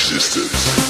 Existence.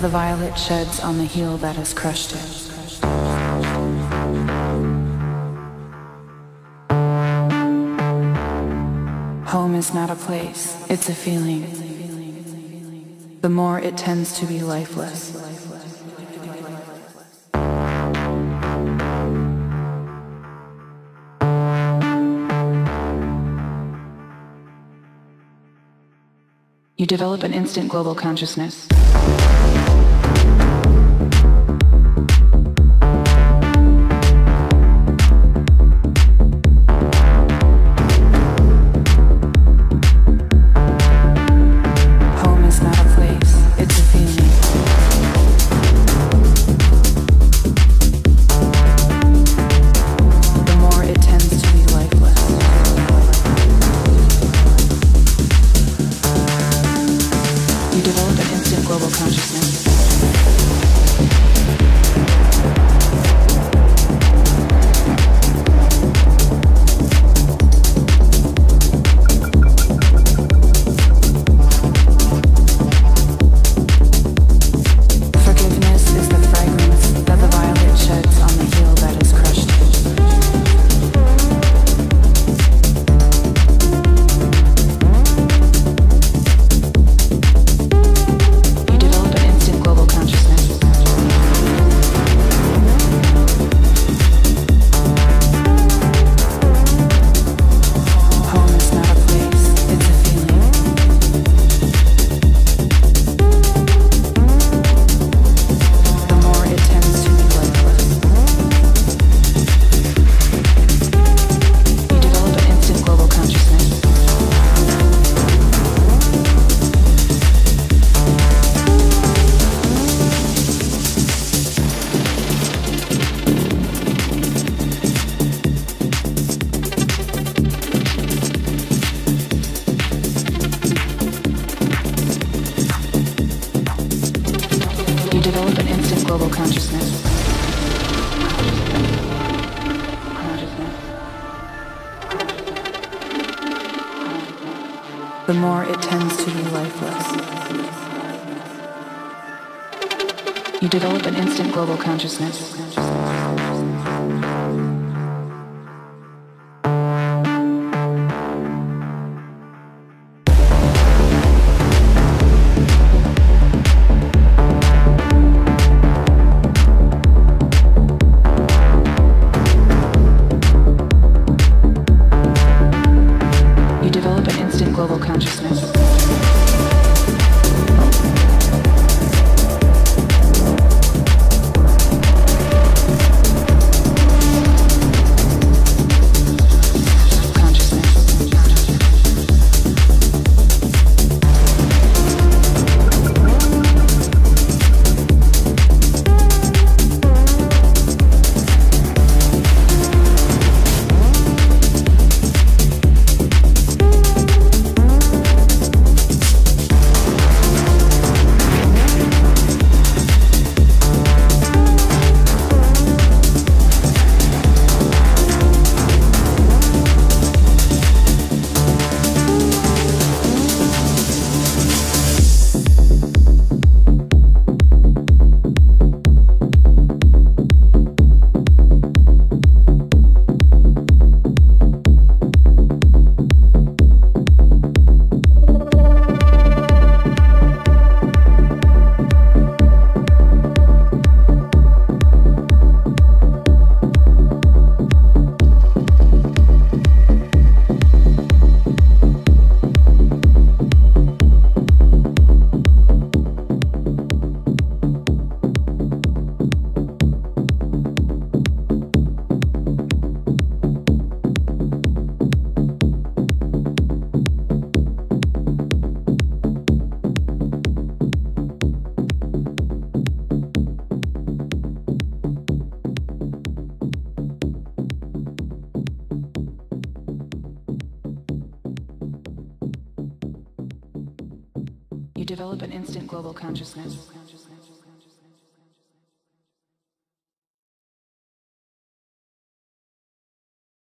the violet sheds on the heel that has crushed it. Home is not a place, it's a feeling. The more it tends to be lifeless. You develop an instant global consciousness.